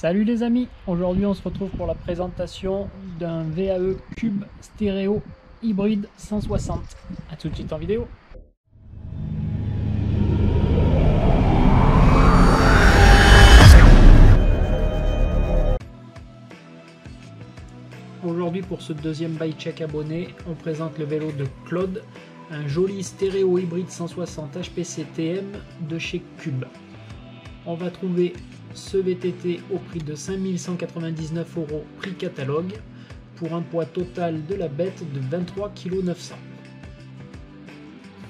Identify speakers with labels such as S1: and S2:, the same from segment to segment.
S1: Salut les amis, aujourd'hui on se retrouve pour la présentation d'un VAE Cube stéréo hybride 160. A tout de suite en vidéo. Aujourd'hui pour ce deuxième buy check abonné, on présente le vélo de Claude, un joli stéréo hybride 160 HPC TM de chez Cube. On va trouver ce VTT au prix de 5199 euros prix catalogue pour un poids total de la bête de 23 kg 900.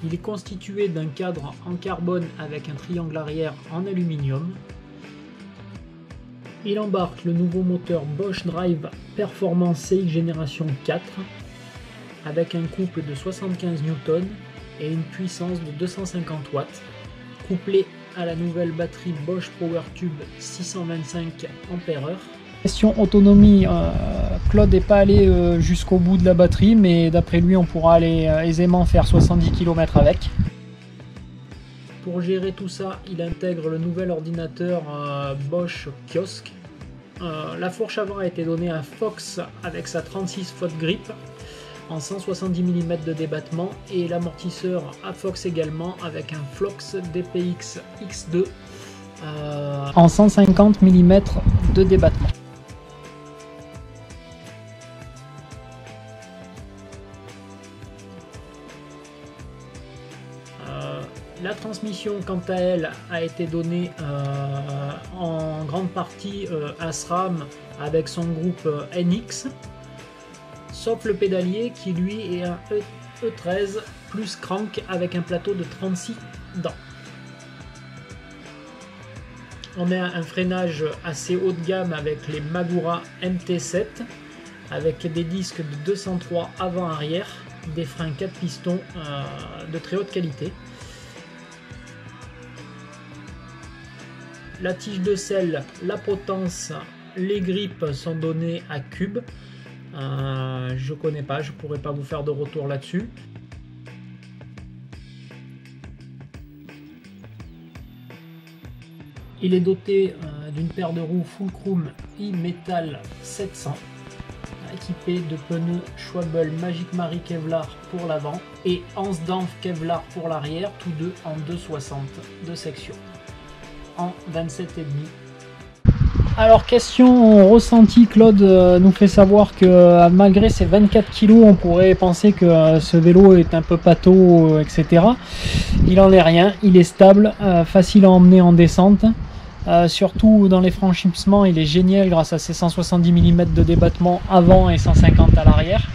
S1: Il est constitué d'un cadre en carbone avec un triangle arrière en aluminium. Il embarque le nouveau moteur Bosch Drive Performance CX Génération 4 avec un couple de 75 Newton et une puissance de 250 watts, couplé à la nouvelle batterie Bosch PowerTube 625 Ah. Question autonomie, euh, Claude n'est pas allé euh, jusqu'au bout de la batterie, mais d'après lui, on pourra aller euh, aisément faire 70 km avec. Pour gérer tout ça, il intègre le nouvel ordinateur Bosch Kiosque. Euh, la fourche avant a été donnée à Fox avec sa 36 faute grip en 170 mm de débattement et l'amortisseur à Fox également avec un Flox DPX X2 euh, en 150 mm de débattement. Euh, la transmission, quant à elle, a été donnée euh, en grande partie à SRAM avec son groupe NX, sauf le pédalier qui lui est un E- E13 plus crank avec un plateau de 36 dents. On a un freinage assez haut de gamme avec les Magura MT7 avec des disques de 203 avant-arrière, des freins 4 pistons euh, de très haute qualité. La tige de sel, la potence, les grippes sont données à cube. Euh, je connais pas, je pourrais pas vous faire de retour là-dessus. Il est doté euh, d'une paire de roues full chrome e-metal 700 équipé de pneus Schwabel Magic Marie Kevlar pour l'avant et Hansdampf Kevlar pour l'arrière, tous deux en 2,60 de section, en 27,5. Alors question ressenti, Claude euh, nous fait savoir que euh, malgré ses 24 kg, on pourrait penser que euh, ce vélo est un peu pâteau, etc. Il en est rien, il est stable, facile à emmener en descente. Surtout dans les franchissements, il est génial grâce à ses 170 mm de débattement avant et 150 à l'arrière.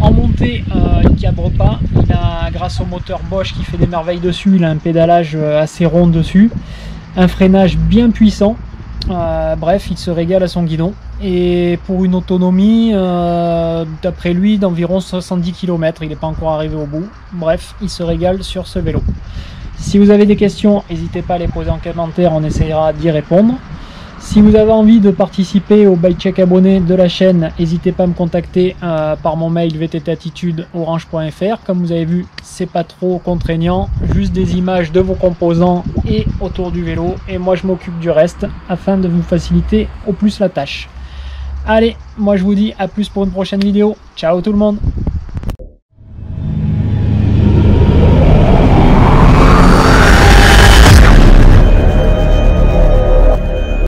S1: En montée, il cabre pas. Il a, grâce au moteur Bosch qui fait des merveilles dessus, il a un pédalage assez rond dessus, un freinage bien puissant. Euh, bref, il se régale à son guidon. Et pour une autonomie, euh, d'après lui, d'environ 70 km. Il n'est pas encore arrivé au bout. Bref, il se régale sur ce vélo. Si vous avez des questions, n'hésitez pas à les poser en commentaire, on essayera d'y répondre. Si vous avez envie de participer au buy check abonné de la chaîne, n'hésitez pas à me contacter euh, par mon mail vttattitude.orange.fr. Comme vous avez vu, c'est pas trop contraignant, juste des images de vos composants et autour du vélo. Et moi, je m'occupe du reste afin de vous faciliter au plus la tâche. Allez, moi je vous dis à plus pour une prochaine vidéo. Ciao tout le monde